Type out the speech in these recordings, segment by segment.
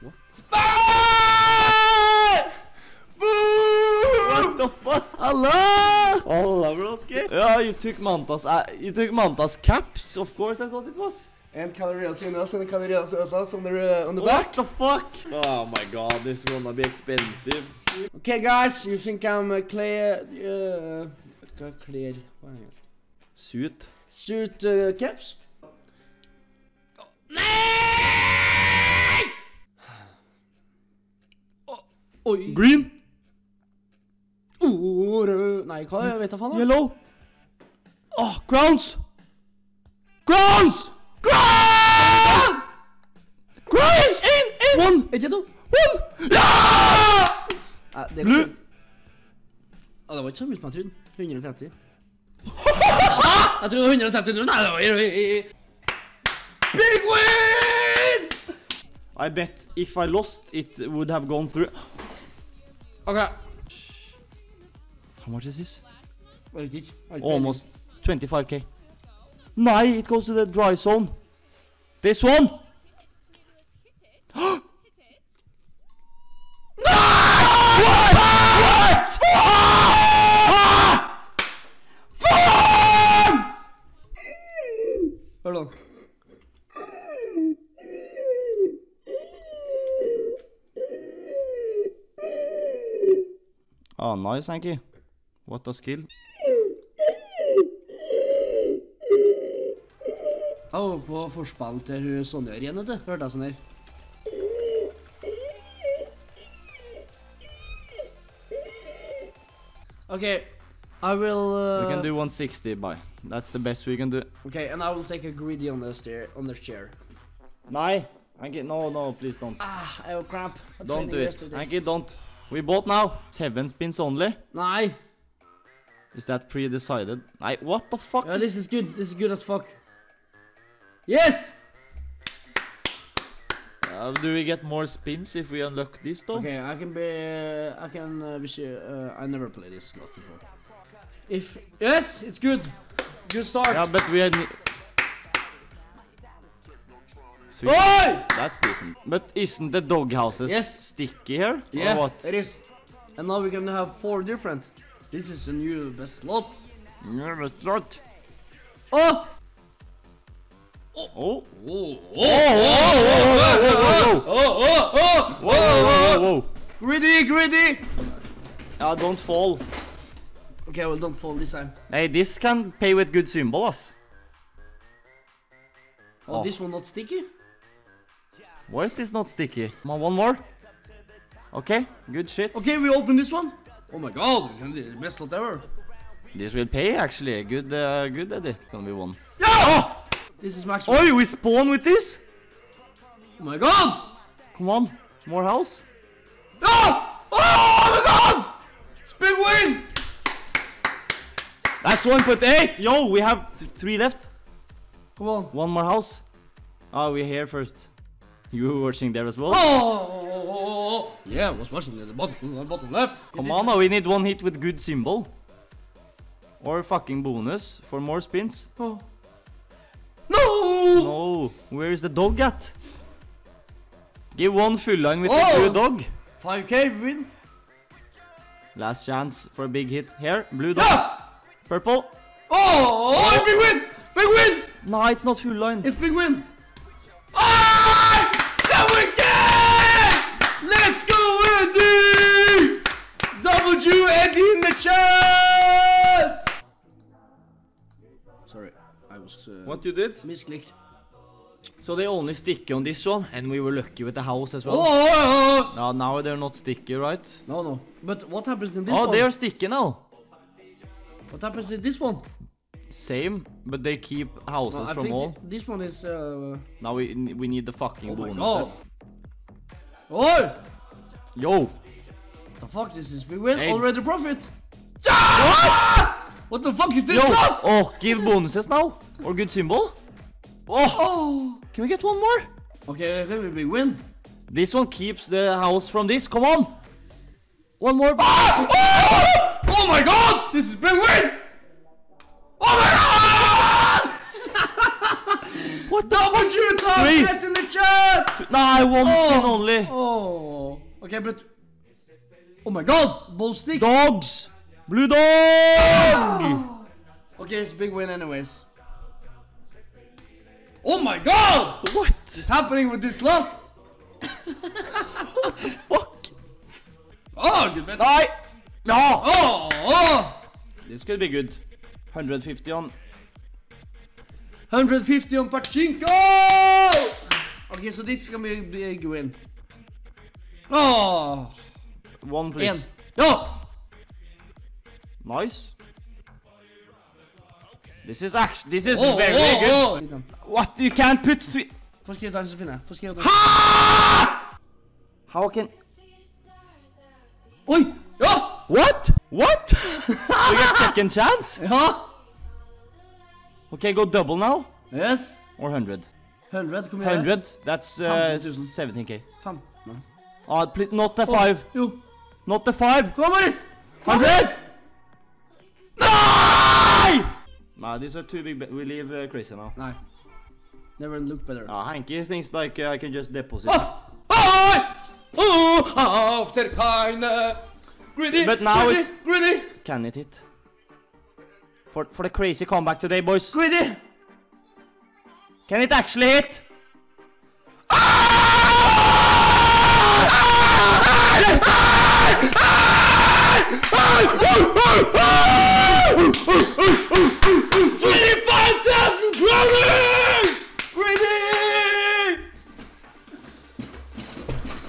What? What the fuck? Allah! Allah, broski. Yeah, you took Mantas. Uh, you took Mantas caps. Of course, I thought it was. And calories in us and calories out us on the, uh, on the What back. the fuck? Oh my god, this is gonna be expensive. Okay, guys, you think I'm uh, clear? Uh, hva er clear? Hva er det? Suit. Suit uh, caps? Nei! Oi. Green. Oh, rød Nei, hva jeg vet jeg faen da? Yellow. Oh, crowns. Crowns! Crowns! Crowns! In, in. One! Ikke to? One! Ja! Nei, det Blue. var ikke det var ikke så mye som jeg trodde. 130. jeg trodde det var 130 000. Nei, det var Big win! I bet if I lost, it would have gone through. Ok. How much is this? Jeg vet ikke. Jeg har Almost 25k. No, it goes to the dry zone. This one! What? Ah! Faen! peiling. Hør da. Ah, nice, Hanky. What a skill. Jeg var på forspill til hun Sonja igjen, vet du. Hørte jeg sånn her. Okay, I will. Uh, We can do 160 by. That's the best we can do. Okay, and I will take a greedy on the stair on the chair. Nei, Hanky, no, no, please don't. Ah, I have cramp. I Don't do it. Hanky, don't. We bought now. Seven spins only. Nei. Is that pre-decided? Nei, what the fuck? Yeah, this is good. This is good as fuck. Yes. Uh, do we get more spins if we unlock this though? Okay, I can be. Uh, I can uh, be sure. Uh, I never played this slot before. If yes, it's good. Good start. Yeah, but we are... Sweet. Oi! That's decent. But isn't the dog houses Yes. sticky here? Yeah, Or what? it is. And now we can have four different. This is a new best slot. Yeah, but not. Oh! Oh. Oh! Whoa, whoa, Oh! Oh! whoa, whoa, whoa, whoa. Greedy! Greedy! Yeah, don't fall. Okay, well, don't fall this time. Hey, this can pay with good symbol, ass. Oh, Oh. this one not sticky? Why is this not sticky? Come on, one more. Okay, good shit. Okay, we open this one. Oh my god, we can do the best slot ever. This will pay actually. Good, uh, good, Eddie. Gonna be one. Yeah! This is max. Oh, we spawn with this? Oh my god! Come on, more house. Ah! Oh my god! It's big win! That's 1.8! Yo, we have th three left. Come on. One more house. Ah, we're here first. You were watching there as well? Oh! Yeah, I was watching at the bottom, the bottom left. Come on now, we need one hit with good symbol. Or fucking bonus for more spins. Oh. No! No, where is the dog at? Give one full line with the Oh! blue dog. 5k win. Last chance for a big hit. Here, blue dog. Yeah! Purple. Oh! Big win! Big win! No, it's not full line. It's big win! Ah! 7k! Let's go! W Eddie in the chat! Sorry, I was uh, What you did? misclicked. So they only sticky on this one, and we were lucky with the house as Oh, well. oh, oh, oh. Now, now they're not sticky, right? No, no. But what happens in this oh, one? they are sticky now. What happens in this one? Same, but they keep houses Well, I from think all. thi- this one is. Uh... Now we we need the fucking Oh my bonuses. Oh! Yo, The fuck? This is big win. Hey. Already profit. What? What the fuck is this yo! stuff? Oh, give bonuses now or good symbol. Oh, Oh. can we get one more? Okay, then we win. This one keeps the house from this. Come on, one more. Ah! Oh! oh my god! This is big win! What the? Double! Three. Get in the chat! Nah, one Oh. spin only. Oh. Okay, but... Oh my god! Ball sticks! Dogs! Blue dog! Okay, it's big win anyways. Oh my god! What? is happening with this lot? Fuck! Oh, good bet. Nei! Ja! Oh, oh! This could be good. 150 on 150 on Pachinko! Okay, so this is gonna be a big win. Oh! one, please. En. Ja! Nice. This is actually this is Oh, very oh, good. oh. What? You can't put three. Få skrive den så finner jeg. Få skrive. How can? Oi! Ja! What? What? you get second chance? Ja! Okay, go double now Yes. or 100. 100, hvor mye er det? 100. That's uh, 15,000. 17k. Fem. Nei. Ah, pl- not the five. Jo. Not the 5. Kom, Maris! 100. Nei! Nah, these are too big. We leave uh, crazy now. Nei. Never look better. Ah, Hanky thinks like uh, I can just deposit. Oh! Oh! Oh! After pine! Greedy! But now greedy, it's- Greedy! Can it hit? For for the crazy comeback today, boys. Greedy! Can it actually hit? Twenty-five thousand kroner! Greedy!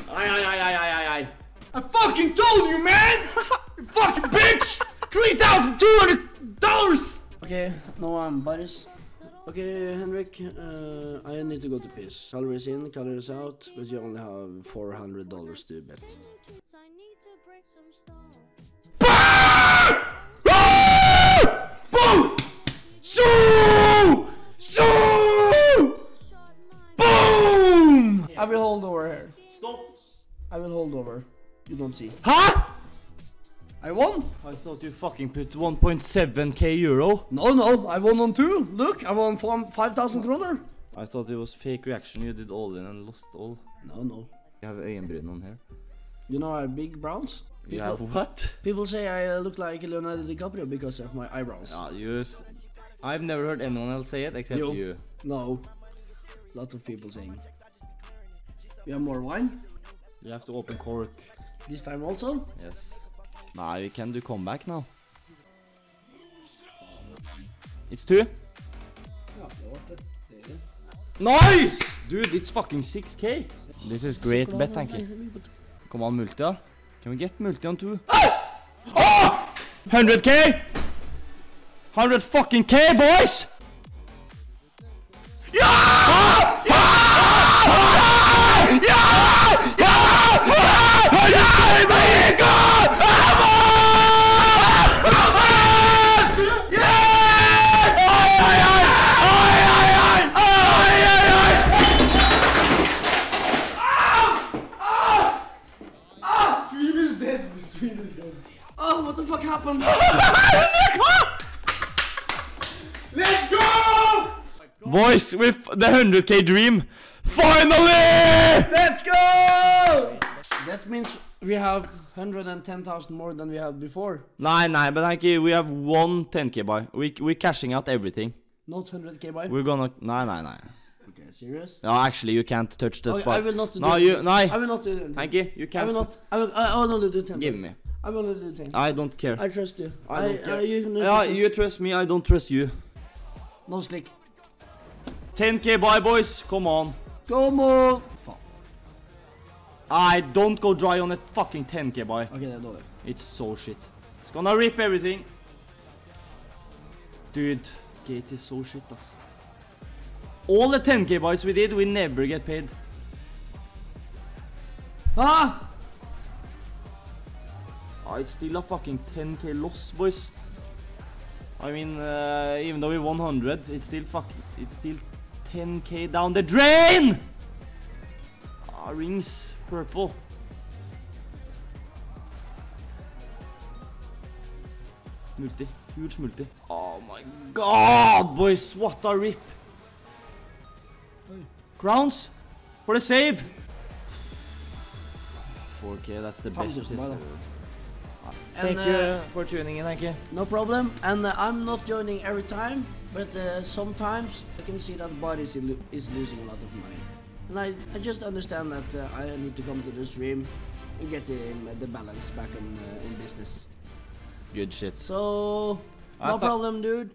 Aye, aye, aye, aye, aye, aye. I fucking told you, man! you fucking bitch! Three thousand two hundred! Okay, now I'm Boris. Okay, Henrik, uh, I need to go to piss. Calories in, calories out, but you only have four hundred dollars to bet. I need to break some stones. Boom! So! So! Shot my Boom! I will hold over here. Stop. I will hold over. You don't see. Huh? I won? I thought you fucking put 1.7k euro. No, no, I won on two. Look, I won for 5,000 kroner. I thought it was fake reaction. You did all in and lost all. No, no. You have øyenbryn on here. You know I have big browns? You have what? People say I uh, look like Leonardo DiCaprio because of my eyebrows. Yeah, you. I've never heard anyone else say it except You. you. No. Lot of people saying. We have more wine You have to open cork. this time also. Yes. Nah, we can do comeback now. It's two. Nice! Dude, it's fucking 6k. This is great bet, thank you. Come on, multi. Can we get multi on two? Oh! 100k! 100 fucking k, boys! Ja! What Let's go! Boys, with the 100k dream, finally! Let's go! That means we have 110,000 more than we had before. Nei, nei, but thank you. We have one 10k buy. We we're cashing out everything. Not 100k buy. We're gonna. Nei, nei, nei. Okay, serious? No, actually, you can't touch the Okay, spot. I will not do No, you. Nei. I will not do it. Thank you. You I will not. I will. I, will not do 10. Give me. I will do the thing. I don't care. I trust you. I don't care. I, you need Yeah, trust you trust me. I don't trust you. No slick. 10k bye, boys. Come on. Come on! I don't go dry on a fucking 10k buy. Ok, det er dårlig. It's so shit. It's gonna rip everything. Dude, gate is so shit, ass. All the 10k buys we did, we never get paid. Ah! It's still a fucking 10k loss, boys. I mean, uh, even though we won 100, it's still fuck, it's still 10k down the drain. Ah, rings purple. Multi, huge multi. Oh my god, boys, what a rip. Crowns for the save. 4K, that's the best. Tusen. Thank And, you uh, for tuning in, Henke. No problem. And uh, I'm not joining every time, but uh, sometimes I can see that body is, lo- is losing a lot of money. And I, I just understand that uh, I need to come to the stream and get the, the balance back in, uh, in business. Good shit. So, no problem, dude.